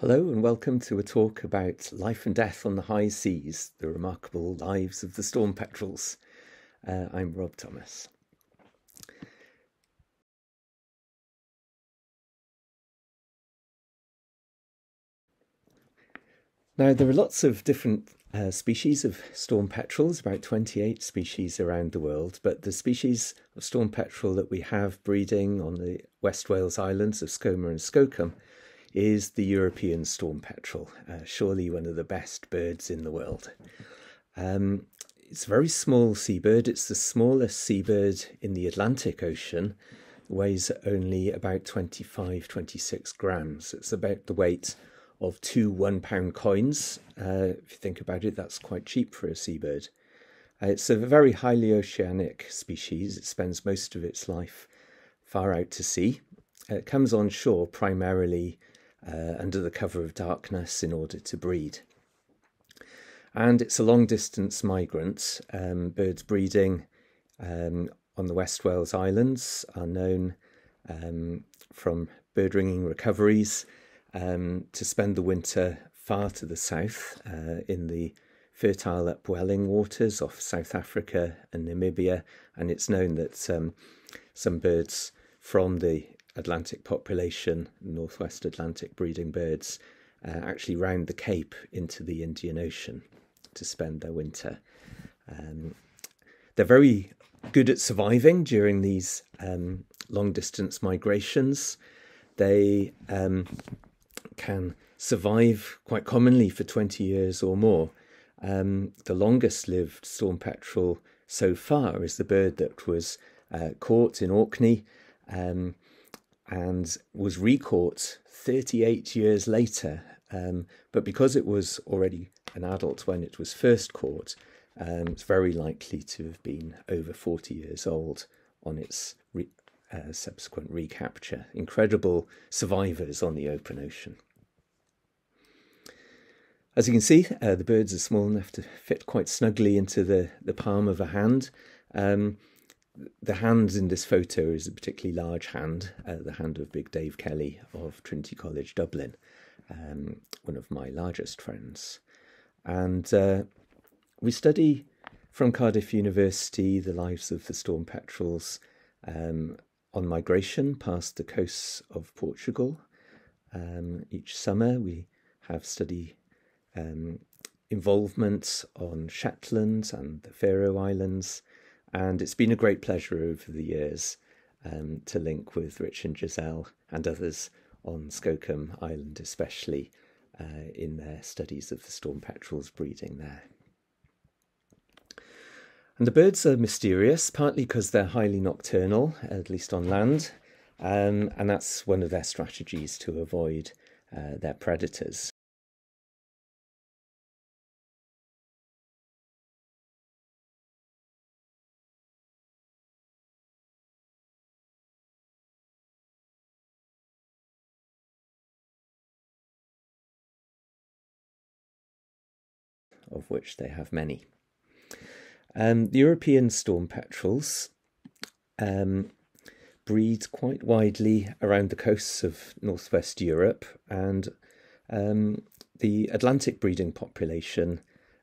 Hello, and welcome to a talk about life and death on the high seas, the remarkable lives of the storm petrels. Uh, I'm Rob Thomas. Now, there are lots of different uh, species of storm petrels, about 28 species around the world, but the species of storm petrel that we have breeding on the West Wales Islands of Skomer and Skokholm is the European storm petrel, uh, surely one of the best birds in the world. Um, it's a very small seabird. It's the smallest seabird in the Atlantic Ocean, weighs only about 25, 26 grams. It's about the weight of two one pound coins. Uh, if you think about it, that's quite cheap for a seabird. Uh, it's a very highly oceanic species. It spends most of its life far out to sea. It comes on shore primarily uh, under the cover of darkness in order to breed. And it's a long distance migrant. Um, birds breeding um, on the West Wales Islands are known um, from bird ringing recoveries um, to spend the winter far to the south uh, in the fertile upwelling waters off South Africa and Namibia. And it's known that um, some birds from the Atlantic population, northwest Atlantic breeding birds, uh, actually round the Cape into the Indian Ocean to spend their winter. Um, they're very good at surviving during these um, long distance migrations. They um, can survive quite commonly for 20 years or more. Um, the longest lived storm petrel so far is the bird that was uh, caught in Orkney um, and was recaught 38 years later. Um, but because it was already an adult when it was first caught, um, it's very likely to have been over 40 years old on its re- uh, subsequent recapture. Incredible survivors on the open ocean. As you can see, uh, the birds are small enough to fit quite snugly into the, the palm of a hand. Um, the hand in this photo is a particularly large hand, uh, the hand of Big Dave Kelly of Trinity College Dublin, um, one of my largest friends. And uh, we study from Cardiff University the lives of the storm petrels um, on migration past the coasts of Portugal. Um, each summer we have study um, involvement on Shetland and the Faroe Islands and it's been a great pleasure over the years um, to link with Rich and Giselle and others on Skokholm Island, especially uh, in their studies of the storm petrels breeding there. And the birds are mysterious, partly because they're highly nocturnal, at least on land, um, and that's one of their strategies to avoid uh, their predators. Of which they have many. Um, the European storm petrels um, breed quite widely around the coasts of northwest Europe, and um, the Atlantic breeding population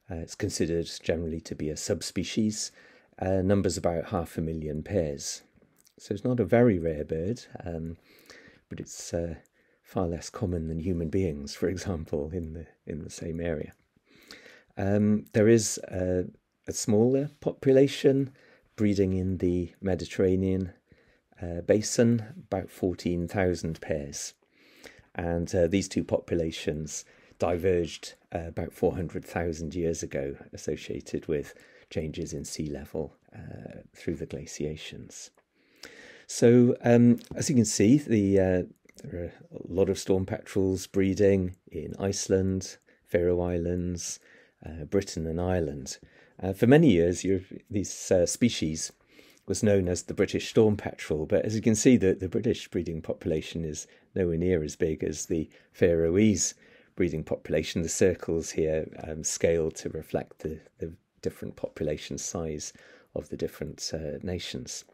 uh, is considered generally to be a subspecies, uh, numbers about half a million pairs. So it's not a very rare bird, um, but it's uh, far less common than human beings, for example, in the in the same area. Um, there is a, a, smaller population breeding in the Mediterranean uh, basin, about 14,000 pairs. And uh, these two populations diverged uh, about 400,000 years ago, associated with changes in sea level uh, through the glaciations. So, um, as you can see, the uh, there are a lot of storm petrels breeding in Iceland, Faroe Islands, uh, Britain and Ireland. Uh, for many years, this uh, species was known as the British storm petrel, but as you can see, the, the British breeding population is nowhere near as big as the Faroese breeding population. The circles here um, to reflect the, the different population size of the different uh, nations.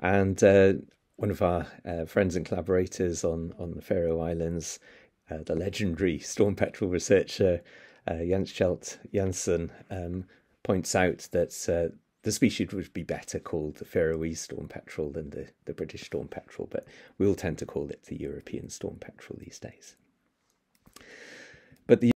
And uh, one of our friends and collaborators on, on the Faroe Islands the legendary storm petrel researcher uh, Jens Kjeld Jensen um, points out that uh, the species would be better called the Faroese storm petrel than the, the British storm petrel, but we all tend to call it the European storm petrel these days. But the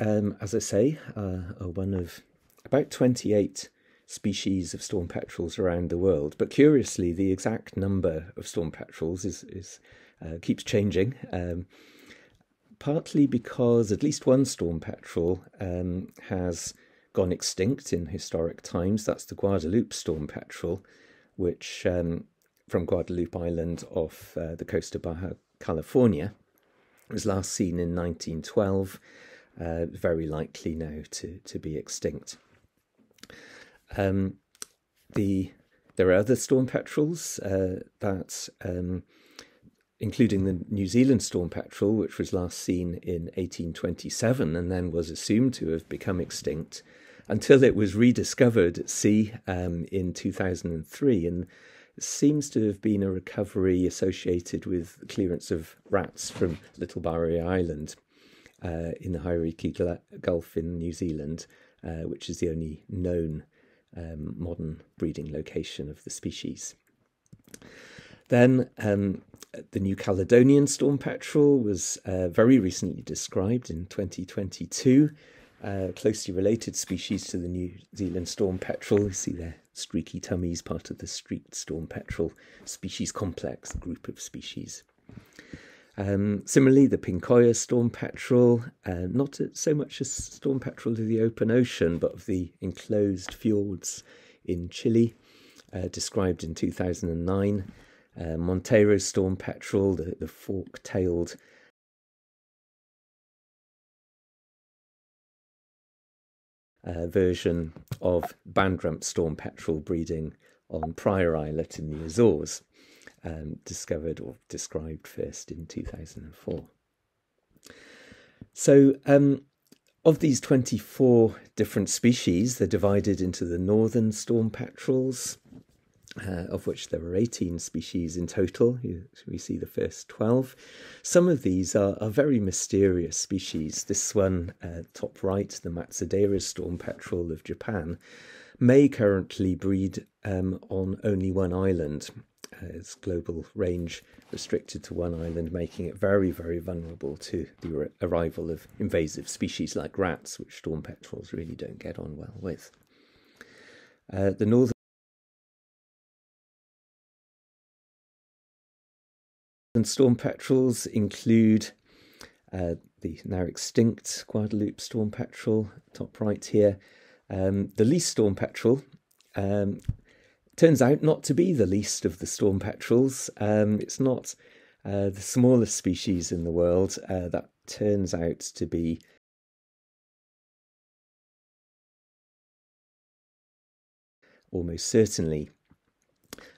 um, as I say, uh, are one of about 28 species of storm petrels around the world. But curiously, the exact number of storm petrels is, is uh, keeps changing. Um, partly because at least one storm petrel um, has gone extinct in historic times. That's the Guadeloupe storm petrel, which um, from Guadeloupe Island off uh, the coast of Baja California was last seen in 1912 uh, very likely now to, to be extinct. Um, the there are other storm petrels uh, that, um, including the New Zealand storm petrel, which was last seen in 1827 and then was assumed to have become extinct until it was rediscovered at sea um, in 2003 and seems to have been a recovery associated with clearance of rats from Little Barrier Island uh, in the Hauraki Gulf in New Zealand, uh, which is the only known um, modern breeding location of the species. Then um, the New Caledonian storm petrel was uh, very recently described in 2022. Uh, closely related species to the New Zealand storm petrel. You see their streaky tummies, part of the streaked storm petrel species complex, group of species. Um, similarly, the Pincoya storm petrel, uh, not so much a storm petrel of the open ocean, but of the enclosed fjords in Chile, uh, described in 2009. Uh, Monteiro storm petrel, the, the fork tailed uh, version of bandrump storm petrel breeding on Praia Islet in the Azores um, discovered or described first in 2004. So, um, of these 24 different species, they're divided into the northern storm petrels, uh, of which there are 18 species in total. We see the first 12. Some of these are, are very mysterious species. This one, uh, top right, the Matsudaira storm petrel of Japan, may currently breed um, on only one island, its global range restricted to one island, making it very, very vulnerable to the arrival of invasive species like rats, which storm petrels really don't get on well with. Uh, the northern storm petrels include uh, the now extinct Guadeloupe storm petrel, top right here, um, the least storm petrel, um, turns out not to be the least of the storm petrels. Um, it's not uh, the smallest species in the world. Uh, that turns out to be almost certainly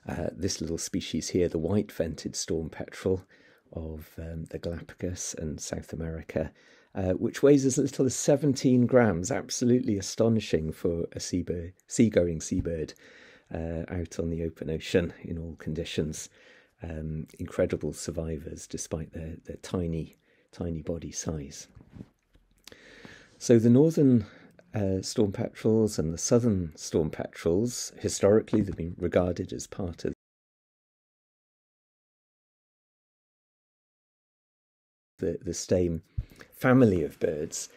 uh, this little species here, the white vented storm petrel of um, the Galapagos and South America, uh, which weighs as little as 17 grams. Absolutely astonishing for a seabird, seagoing seabird uh, out on the open ocean in all conditions. Um, incredible survivors despite their, their tiny, tiny body size. So the northern uh, storm petrels and the southern storm petrels, historically, they've been regarded as part of the, the same family of birds.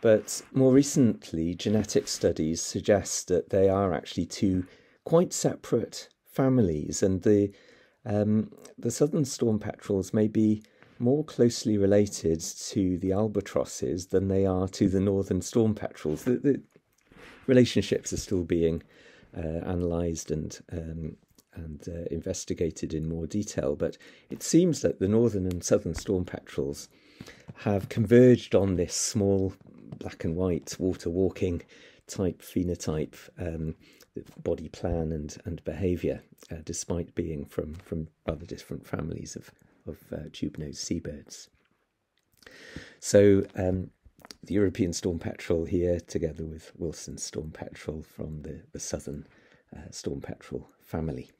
But more recently, genetic studies suggest that they are actually two quite separate families, and the um, the southern storm petrels may be more closely related to the albatrosses than they are to the northern storm petrels. The, the relationships are still being uh, analysed and um, and uh, investigated in more detail, but it seems that the northern and southern storm petrels have converged on this small black and white water walking type phenotype um, body plan and and behaviour, uh, despite being from from rather different families of of uh, tube-nosed seabirds. So um, the European storm petrel here, together with Wilson's storm petrel from the, the southern uh, storm petrel family.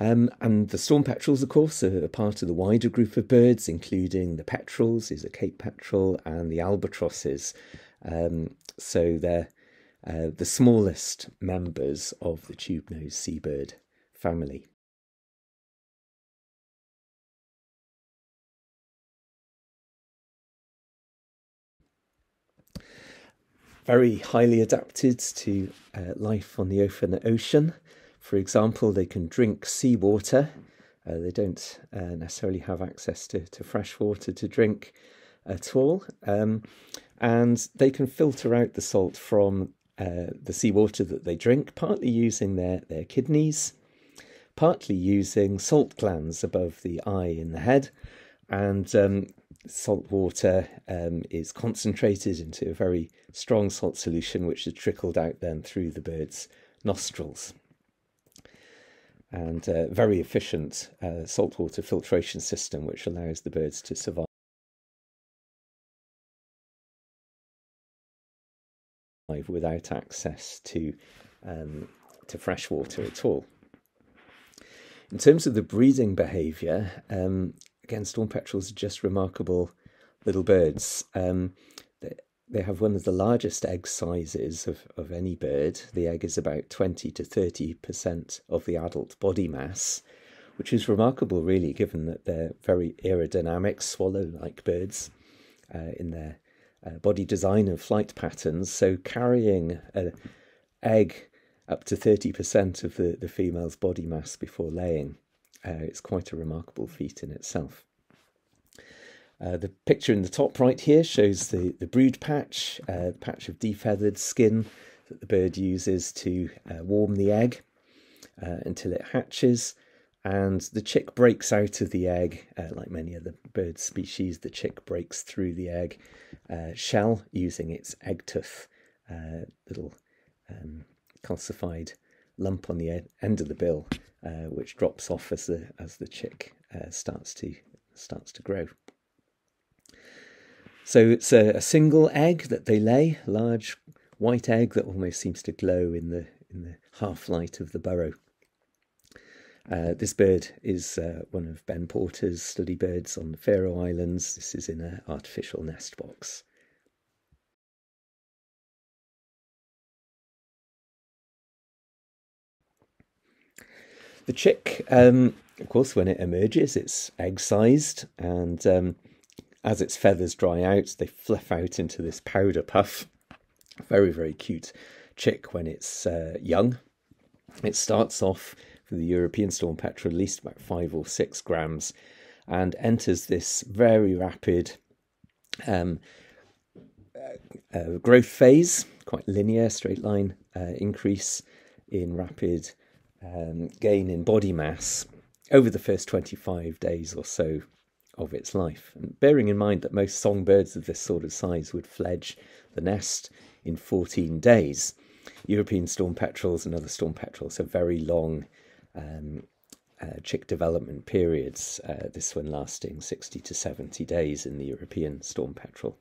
Um, and the storm petrels, of course, are part of the wider group of birds, including the petrels, is a Cape petrel, and the albatrosses. Um, so they're uh, the smallest members of the tube-nosed seabird family. Very highly adapted to uh, life on the open ocean. For example, they can drink seawater. Uh, they don't uh, necessarily have access to, to fresh water to drink at all. Um, and they can filter out the salt from uh, the seawater that they drink, partly using their, their kidneys, partly using salt glands above the eye in the head. And um, salt water um, is concentrated into a very strong salt solution, which is trickled out then through the bird's nostrils. And a very efficient uh, saltwater filtration system, which allows the birds to survive. Without access to um, to fresh water at all. In terms of the breeding behaviour, um, again, storm petrels are just remarkable little birds. Um, they, they have one of the largest egg sizes of, of any bird. The egg is about 20 to 30% of the adult body mass, which is remarkable, really, given that they're very aerodynamic, swallow like birds uh, in their uh, body design and flight patterns. So carrying an egg up to 30% of the, the female's body mass before laying, uh, it's quite a remarkable feat in itself. Uh, the picture in the top right here shows the, the brood patch, uh, patch of defeathered skin that the bird uses to uh, warm the egg uh, until it hatches and the chick breaks out of the egg, uh, like many other bird species. The chick breaks through the egg uh, shell using its egg tooth, uh, little um, calcified lump on the end of the bill, uh, which drops off as the as the chick uh, starts to starts to grow. So it's a, a single egg that they lay, large white egg that almost seems to glow in the in the half light of the burrow. Uh, this bird is uh, one of Ben Porter's study birds on the Faroe Islands. This is in an artificial nest box. The chick, um, of course, when it emerges, it's egg sized, and um, as its feathers dry out, they fluff out into this powder puff. Very, very cute chick when it's uh, young. It starts off for the European storm petrel, at least about five or six grams, and enters this very rapid um, uh, uh, growth phase, quite linear, straight line uh, increase in rapid um, gain in body mass over the first 25 days or so of its life. And bearing in mind that most songbirds of this sort of size would fledge the nest in 14 days, European storm petrels and other storm petrels have very long um, uh, chick development periods, uh, this one lasting 60 to 70 days in the European storm petrel.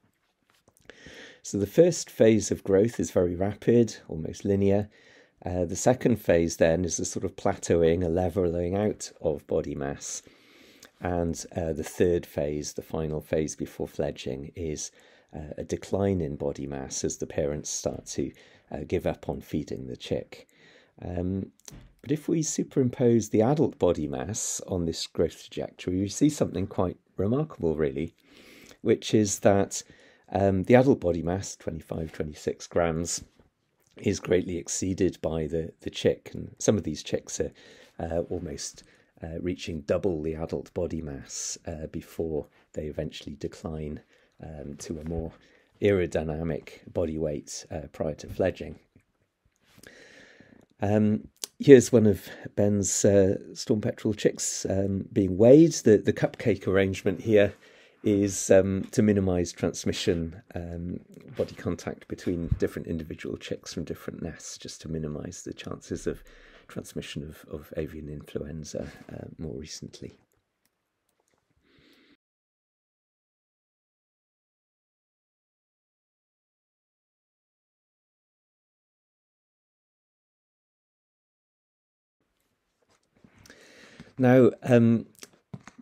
So the first phase of growth is very rapid, almost linear. Uh, the second phase then is a sort of plateauing, a leveling out of body mass. And uh, the third phase, the final phase before fledging, is uh, a decline in body mass as the parents start to uh, give up on feeding the chick. Um, but if we superimpose the adult body mass on this growth trajectory, we see something quite remarkable, really, which is that um, the adult body mass, 25, 26 grams, is greatly exceeded by the, the chick. And some of these chicks are uh, almost uh, reaching double the adult body mass uh, before they eventually decline um, to a more aerodynamic body weight uh, prior to fledging. Um, here's one of Ben's uh, storm petrel chicks um, being weighed. The the cupcake arrangement here is um, to minimise transmission, um, body contact between different individual chicks from different nests, just to minimise the chances of transmission of, of avian influenza uh, more recently. Now, um,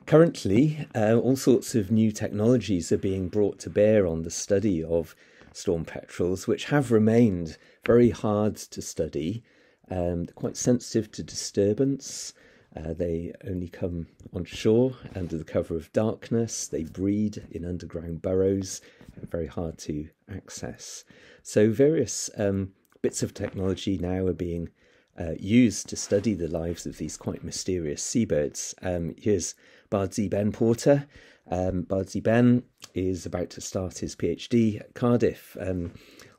currently, uh, all sorts of new technologies are being brought to bear on the study of storm petrels, which have remained very hard to study. Um, they're quite sensitive to disturbance. Uh, they only come on shore under the cover of darkness. They breed in underground burrows, very hard to access. So, various um, bits of technology now are being uh, used to study the lives of these quite mysterious seabirds. Um, here's Bardsey Ben Porter. Um, Bardsey Ben is about to start his PhD at Cardiff um,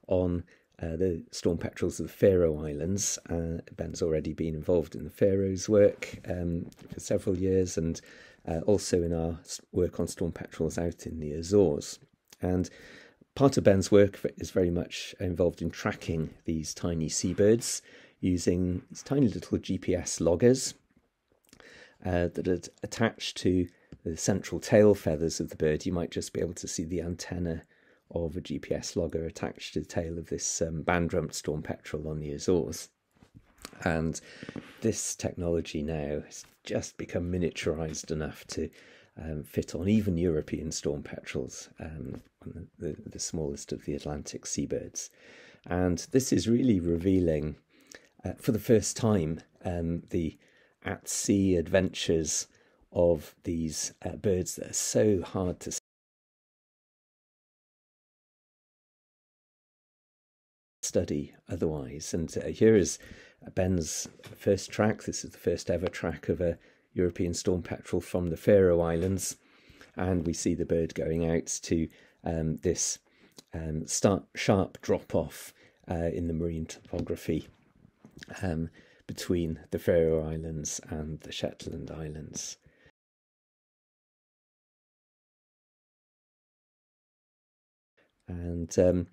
on uh, the storm petrels of the Faroe Islands. Uh, Ben's already been involved in the Faroes work um, for several years and uh, also in our work on storm petrels out in the Azores. And part of Ben's work is very much involved in tracking these tiny seabirds using these tiny little GPS loggers uh, that are attached to the central tail feathers of the bird. You might just be able to see the antenna of a GPS logger attached to the tail of this um, band-rumped storm petrel on the Azores. And this technology now has just become miniaturized enough to um, fit on even European storm petrels, um, the, the smallest of the Atlantic seabirds. And this is really revealing, uh, for the first time, um, the at sea adventures of these uh, birds that are so hard to study otherwise. And uh, here is Ben's first track. This is the first ever track of a European storm petrel from the Faroe Islands. And we see the bird going out to um, this um, start, sharp drop off uh, in the marine topography um, between the Faroe Islands and the Shetland Islands. And um,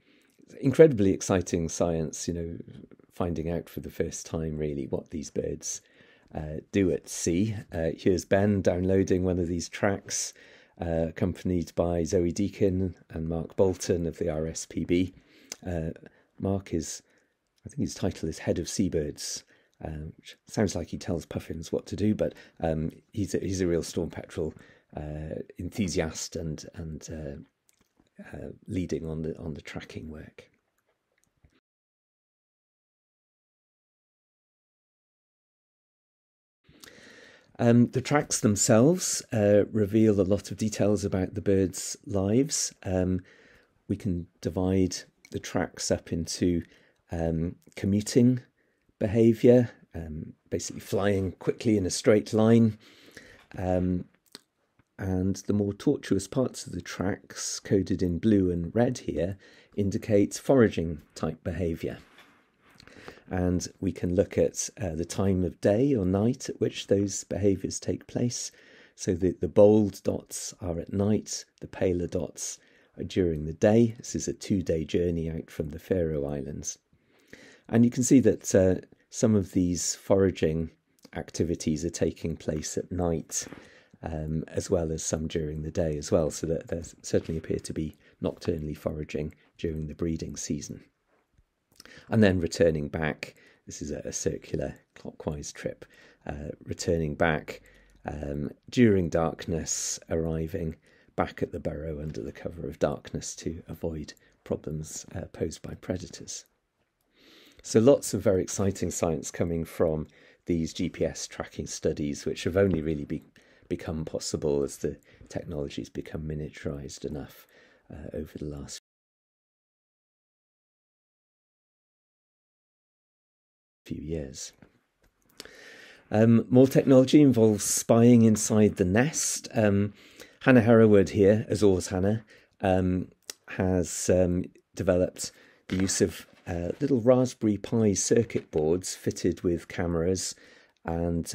incredibly exciting science, you know, finding out for the first time really what these birds uh, do at sea. Uh, here's Ben downloading one of these tracks, uh, accompanied by Zoe Deakin and Mark Bolton of the RSPB. Uh, Mark is, I think his title is Head of Seabirds. Um, which sounds like he tells puffins what to do, but um, he's a, he's a real storm petrel uh, enthusiast and and uh, uh, leading on the on the tracking work. Um, the tracks themselves uh, reveal a lot of details about the birds' lives. Um, we can divide the tracks up into um, commuting behavior, um, basically flying quickly in a straight line, um, and the more tortuous parts of the tracks, coded in blue and red here, indicate foraging type behavior and we can look at uh, the time of day or night at which those behaviors take place. So the, the bold dots are at night, the paler dots are during the day. This is a two day journey out from the Faroe Islands. And you can see that uh, some of these foraging activities are taking place at night. Um, as well as some during the day as well, so that there certainly appear to be nocturnally foraging during the breeding season and then returning back. This is a, circular clockwise trip, uh, returning back um, during darkness, arriving back at the burrow under the cover of darkness to avoid problems uh, posed by predators. So, lots of very exciting science coming from these GPS tracking studies, which have only really be, become possible as the technologies become miniaturized enough uh, over the last few years. Um, more technology involves spying inside the nest. Um, Hannah Hereward here, as always, Hannah, um, has um, developed the use of uh, little Raspberry Pi circuit boards fitted with cameras and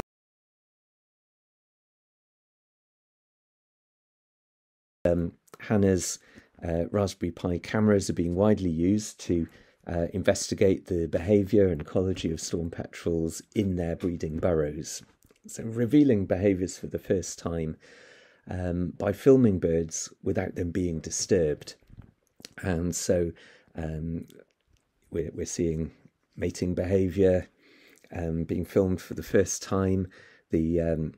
um, Hannah's uh, Raspberry Pi cameras are being widely used to uh, investigate the behaviour and ecology of storm petrels in their breeding burrows. So, revealing behaviours for the first time um, by filming birds without them being disturbed. And so, um, we're, we're seeing mating behaviour um, being filmed for the first time. The um,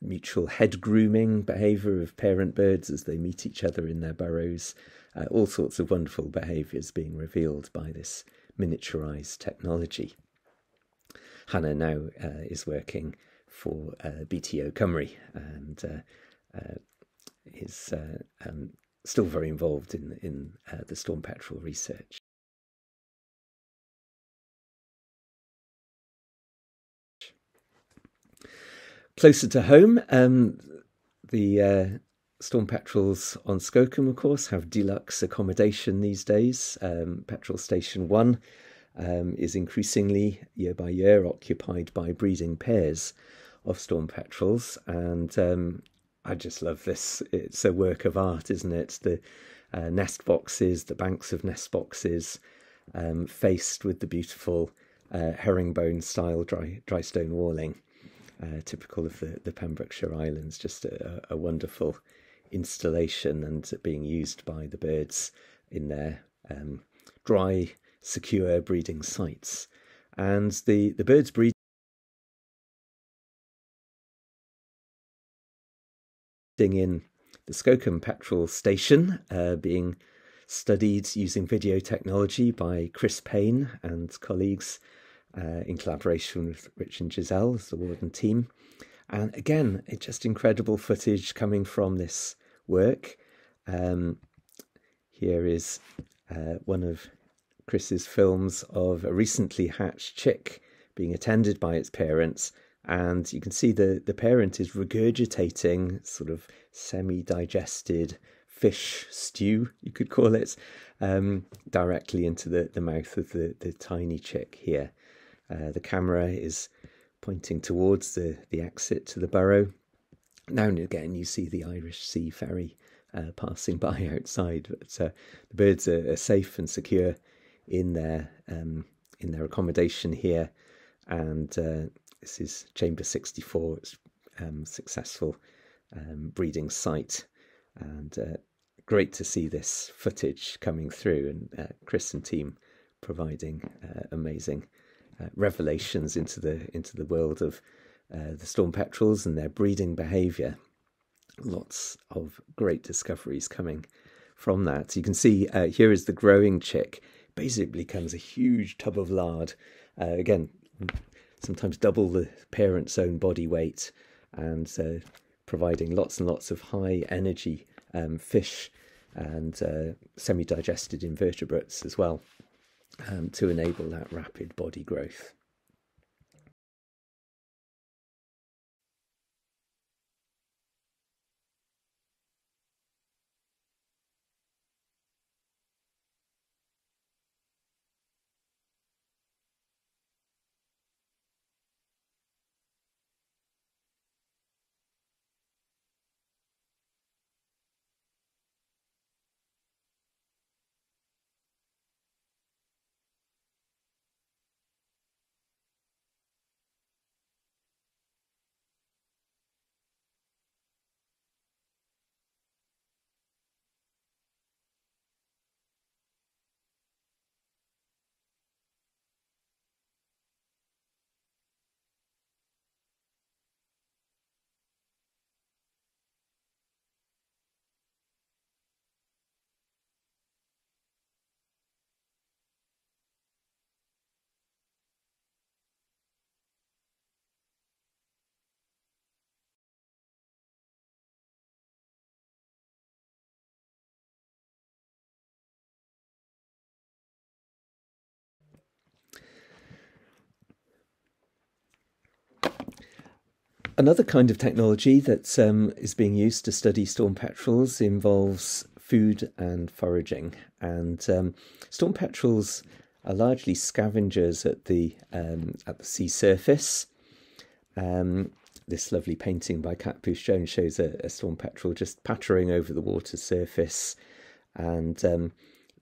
mutual head grooming behaviour of parent birds as they meet each other in their burrows. Uh, all sorts of wonderful behaviours being revealed by this miniaturized technology. Hannah now uh, is working for uh, BTO Cymru and uh, uh, is uh, um, still very involved in in the storm petrel research. Closer to home, um, the uh, storm petrels on Skokholm, of course, have deluxe accommodation these days. Um, Petrel Station 1 um, is increasingly, year by year, occupied by breeding pairs of storm petrels. And um, I just love this. It's a work of art, isn't it? The uh, nest boxes, the banks of nest boxes, um, faced with the beautiful uh, herringbone style dry, dry stone walling uh, typical of the, the Pembrokeshire Islands. Just a, a, wonderful installation and being used by the birds in their um, dry, secure breeding sites. And the, the birds breed. in the Skokholm Petrel Station, uh, being studied using video technology by Chris Payne and colleagues uh, in collaboration with Rich and Giselle, the Warden team. And again, it's just incredible footage coming from this work. Um, here is uh, one of Chris's films of a recently hatched chick being attended by its parents. And you can see the, the parent is regurgitating sort of semi digested fish stew, you could call it, um, directly into the, the mouth of the, the tiny chick here. Uh, the camera is pointing towards the, the exit to the burrow. Now and again, you see the Irish Sea ferry uh, passing by outside, but uh, the birds are, are, safe and secure in their um, in their accommodation here. And uh, this is Chamber 64. It's um, successful um, breeding site, and uh, great to see this footage coming through. And Chris and team providing amazing uh, revelations into the into the world of uh, the storm petrels and their breeding behaviour. Lots of great discoveries coming from that. You can see uh, here is the growing chick. Basically, becomes a huge tub of lard. Uh, again, sometimes double the parent's own body weight, and uh, providing lots and lots of high energy um, fish and semi digested invertebrates as well um, to enable that rapid body growth. Another kind of technology that um, is being used to study storm petrels involves food and foraging. And um, storm petrels are largely scavengers at the um, at the sea surface. Um, this lovely painting by Catbooth Jones shows a, a, storm petrel just pattering over the water surface, and um,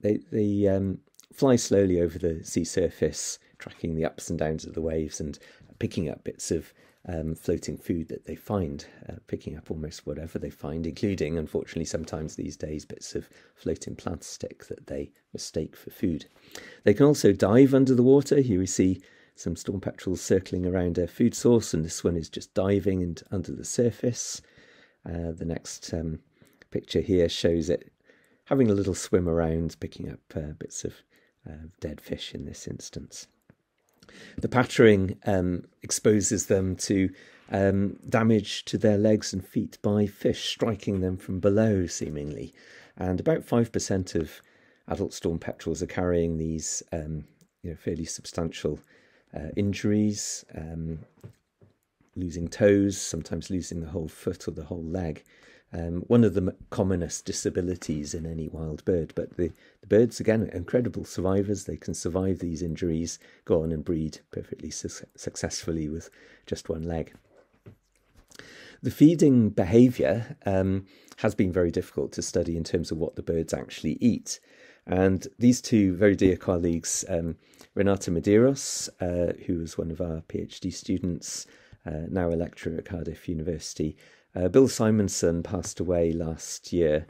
they they um, fly slowly over the sea surface, tracking the ups and downs of the waves and picking up bits of um, floating food that they find, uh, picking up almost whatever they find, including, unfortunately, sometimes these days, bits of floating plastic that they mistake for food. They can also dive under the water. Here we see some storm petrels circling around a food source, and this one is just diving into, under the surface. Uh, the next um, picture here shows it having a little swim around, picking up uh, bits of uh, dead fish in this instance. The pattering um, exposes them to um, damage to their legs and feet by fish striking them from below, seemingly. And about 5% of adult storm petrels are carrying these um, you know, fairly substantial uh, injuries, um, losing toes, sometimes losing the whole foot or the whole leg. Um, one of the commonest disabilities in any wild bird. But the, the birds, again, incredible survivors. They can survive these injuries, go on and breed perfectly su- successfully with just one leg. The feeding behaviour um, has been very difficult to study in terms of what the birds actually eat. And these two very dear colleagues, um, Renata Medeiros, uh, who was one of our PhD students, uh, now a lecturer at Cardiff University, uh, Bill Symondson passed away last year,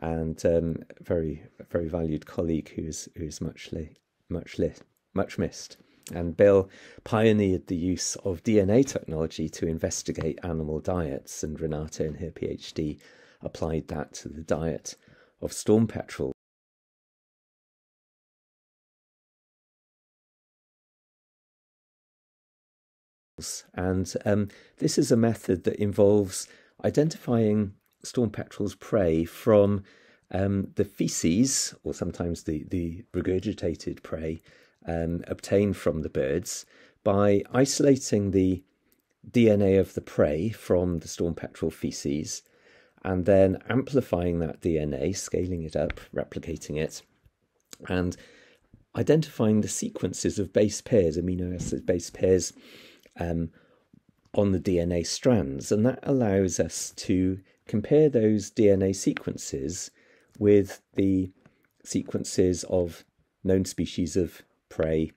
and um, very very valued colleague who is who is much li- much li- much missed. And Bill pioneered the use of DNA technology to investigate animal diets, and Renata, in her PhD, applied that to the diet of storm petrels. And um, this is a method that involves identifying storm petrels' prey from um, the feces, or sometimes the, the regurgitated prey, um, obtained from the birds by isolating the DNA of the prey from the storm petrel feces and then amplifying that DNA, scaling it up, replicating it, and identifying the sequences of base pairs, amino acid base pairs um, on the DNA strands. And that allows us to compare those DNA sequences with the sequences of known species of prey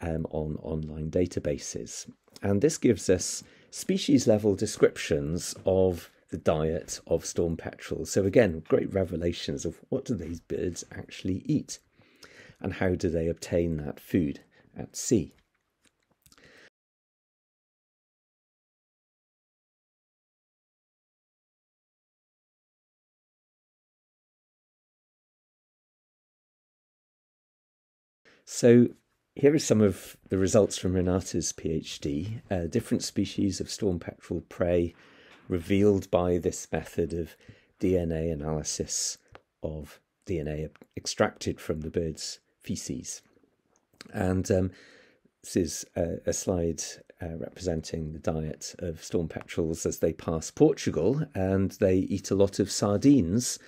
um, on online databases. And this gives us species level descriptions of the diet of storm petrels. So, again, great revelations of what do these birds actually eat and how do they obtain that food at sea. So here are some of the results from Renata's PhD. Uh, different species of storm petrel prey revealed by this method of DNA analysis of DNA extracted from the bird's feces. And um, this is a, a slide uh, representing the diet of storm petrels as they pass Portugal, and they eat a lot of sardines,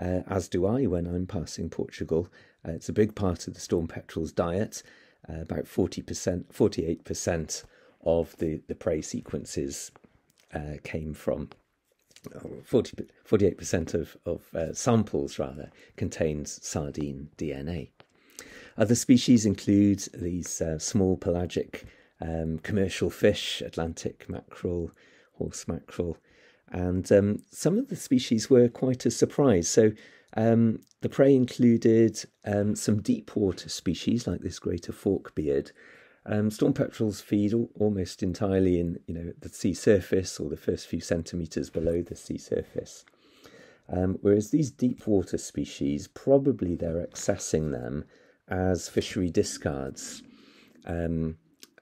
uh, as do I when I'm passing Portugal. Uh, it's a big part of the storm petrel's diet. Uh, about 40%, 48% of the, the prey sequences uh, came from 40, 48% of, of uh, samples rather contains sardine DNA. Other species include these uh, small pelagic um, commercial fish, Atlantic mackerel, horse mackerel, and um, some of the species were quite a surprise. So um, the prey included um, some deep water species like this greater forkbeard. Um, storm petrels feed al- almost entirely in you know the sea surface or the first few centimeters below the sea surface. Um, whereas these deep water species, probably they're accessing them as fishery discards, um,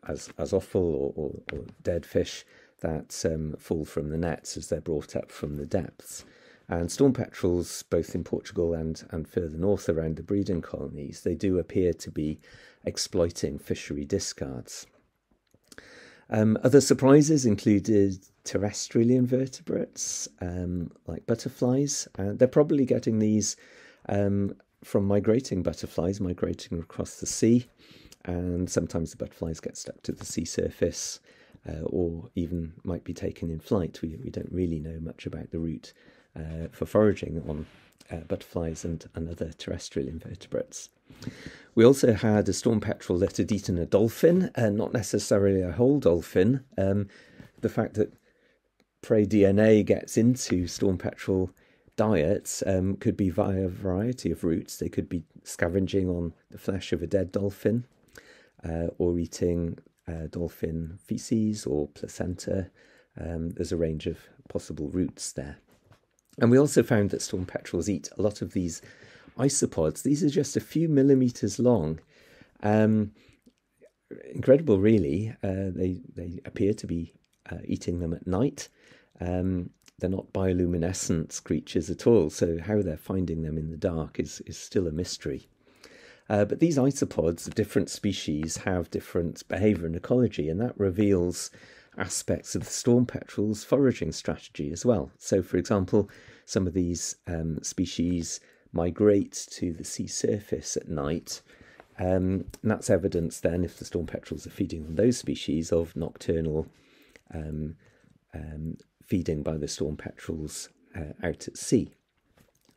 as as offal or, or, or, dead fish that um, fall from the nets as they're brought up from the depths. And storm petrels, both in Portugal and, and further north around the breeding colonies, they do appear to be exploiting fishery discards. Um, other surprises included terrestrial invertebrates um, like butterflies. Uh, they're probably getting these um, from migrating butterflies migrating across the sea, and sometimes the butterflies get stuck to the sea surface uh, or even might be taken in flight. We, we don't really know much about the route uh, for foraging on uh, butterflies and, and other terrestrial invertebrates. We also had a storm petrel that had eaten a dolphin, and not necessarily a whole dolphin. Um, the fact that prey DNA gets into storm petrel diets um, could be via a variety of routes. They could be scavenging on the flesh of a dead dolphin, uh, or eating uh, dolphin feces or placenta. Um, there's a range of possible routes there. And we also found that storm petrels eat a lot of these isopods. These are just a few millimeters long. Um, incredible, really. Uh, they they appear to be uh, eating them at night. Um, they're not bioluminescent creatures at all, so how they're finding them in the dark is is still a mystery. Uh, but these isopods of different species have different behavior and ecology, and that reveals aspects of the storm petrel's foraging strategy as well. So, for example, some of these um, species migrate to the sea surface at night. Um, and that's evidence then, if the storm petrels are feeding on those species, of nocturnal um, um feeding by the storm petrels uh, out at sea.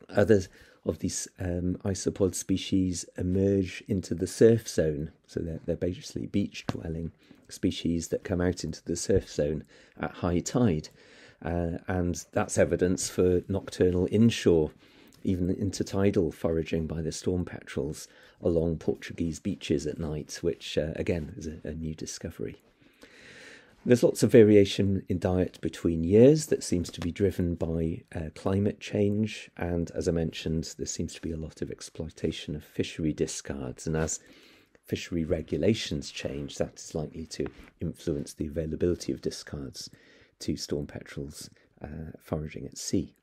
Others of these um, isopod species emerge into the surf zone, so they're, they're basically beach dwelling species that come out into the surf zone at high tide. Uh, and that's evidence for nocturnal inshore, even intertidal foraging by the storm petrels along Portuguese beaches at night, which uh, again is a, a, new discovery. There's lots of variation in diet between years that seems to be driven by uh, climate change, and as I mentioned, there seems to be a lot of exploitation of fishery discards. And as fishery regulations change, that is likely to influence the availability of discards to storm petrels uh, foraging at sea.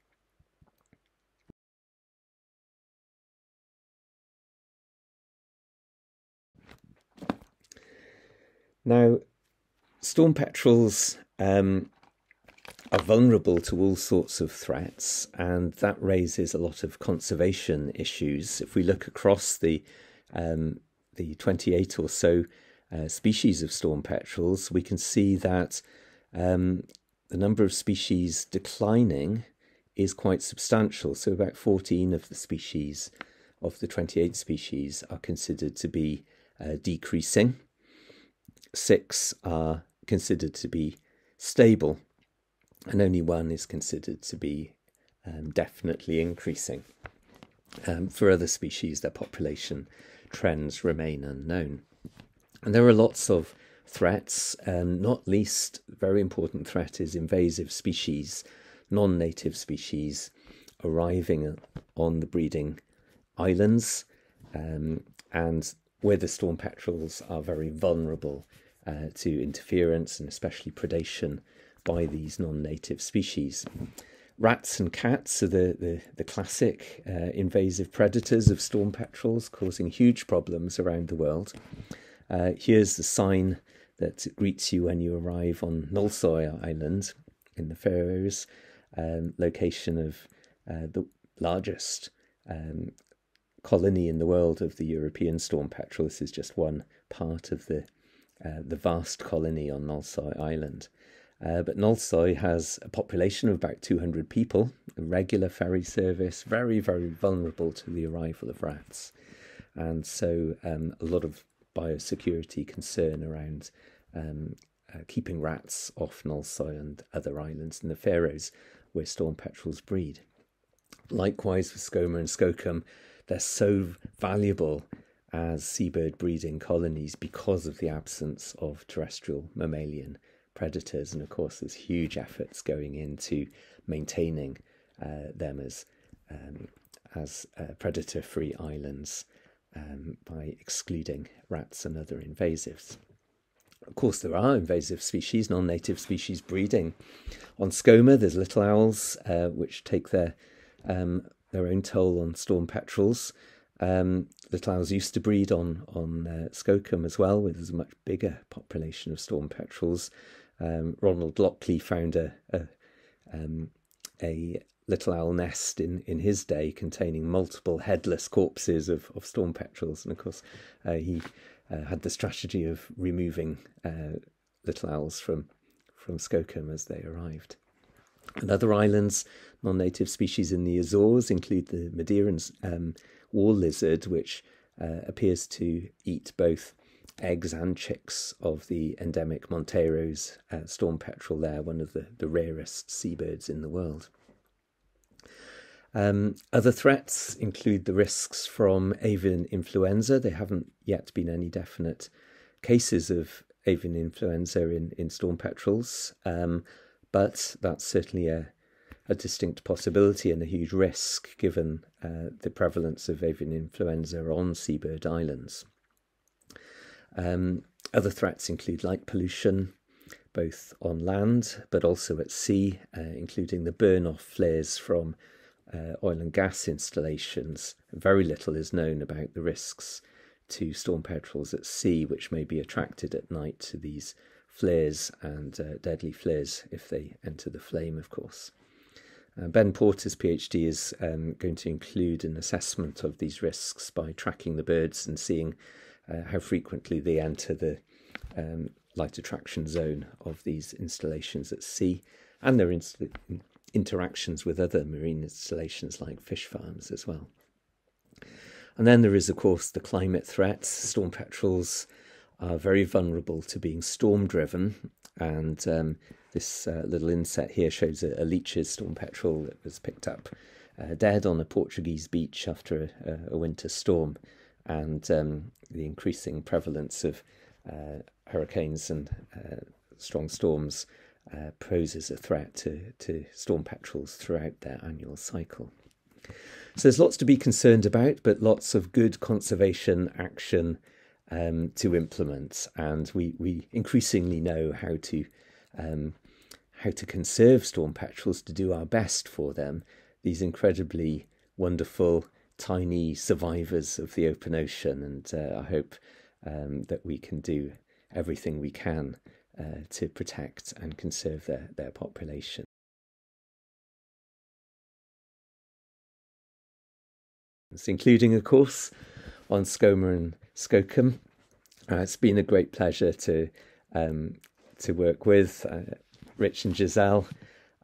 Now, storm petrels um, are vulnerable to all sorts of threats, and that raises a lot of conservation issues. If we look across the um, the 28 or so uh, species of storm petrels, we can see that um, the number of species declining is quite substantial. So, about 14 of the species of the 28 species are considered to be uh, decreasing, six are considered to be stable, and only one is considered to be um, definitely increasing. Um, for other species, their population trends remain unknown. And there are lots of threats, um, not least, very important threat is invasive species, non native species arriving on the breeding islands, um, and where the storm petrels are very vulnerable uh, to interference and especially predation by these non native species. Rats and cats are the, the, the classic uh, invasive predators of storm petrels, causing huge problems around the world. Uh, here's the sign that greets you when you arrive on Nolsoy Island in the Faroes, um, location of uh, the largest um, colony in the world of the European storm petrel. This is just one part of the uh, the vast colony on Nolsoy Island. Uh, but Nolsoy has a population of about 200 people, a regular ferry service, very, very vulnerable to the arrival of rats. And so um, a lot of biosecurity concern around um, uh, keeping rats off Nolsoy and other islands in the Faroes where storm petrels breed. Likewise with Skomer and Skokholm, they're so valuable as seabird breeding colonies because of the absence of terrestrial mammalian predators. And of course, there's huge efforts going into maintaining uh, them as um, as uh, predator-free islands um, by excluding rats and other invasives. Of course, there are invasive species, non-native species breeding. On Skomer, there's little owls, uh, which take their um, their own toll on storm petrels. Um, little owls used to breed on on uh, as well, where there's a much bigger population of storm petrels. Um, Ronald Lockley found a a, um, a, little owl nest in, in his day containing multiple headless corpses of, of storm petrels, and of course uh, he uh, had the strategy of removing uh, little owls from from Skokholm as they arrived. And other islands, non-native species in the Azores include the Madeiran um, wall lizard, which uh, appears to eat both eggs and chicks of the endemic Monteiro's uh, storm petrel there, one of the, the rarest seabirds in the world. Um, other threats include the risks from avian influenza. There haven't yet been any definite cases of avian influenza in, in storm petrels, um, but that's certainly a, a distinct possibility and a huge risk given uh, the prevalence of avian influenza on seabird islands. Um, other threats include light pollution, both on land but also at sea, uh, including the burn off flares from uh, oil and gas installations. Very little is known about the risks to storm petrels at sea, which may be attracted at night to these flares and uh, deadly flares if they enter the flame, of course. Uh, ben Porter's PhD is um, going to include an assessment of these risks by tracking the birds and seeing uh, how frequently they enter the um, light attraction zone of these installations at sea and their interactions with other marine installations like fish farms as well. And then there is, of course, the climate threats. Storm petrels are very vulnerable to being storm driven. And um, this uh, little inset here shows a, a, Leach's storm petrel that was picked up uh, dead on a Portuguese beach after a, a winter storm. And um, the increasing prevalence of uh, hurricanes and uh, strong storms uh, poses a threat to, to storm petrels throughout their annual cycle. So there's lots to be concerned about, but lots of good conservation action um, to implement, and we, we increasingly know how to um, how to conserve storm petrels to do our best for them. These incredibly wonderful tiny survivors of the open ocean, and uh, I hope um, that we can do everything we can uh, to protect and conserve their, their population. including, of course, on Skomer and Skokholm. Uh, it's been a great pleasure to um, to work with uh, Rich and Giselle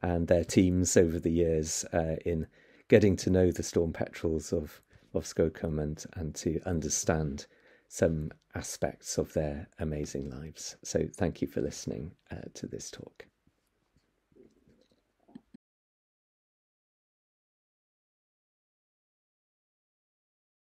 and their teams over the years uh, in getting to know the storm petrels of of Skokholm and and to understand some aspects of their amazing lives. So thank you for listening uh, to this talk.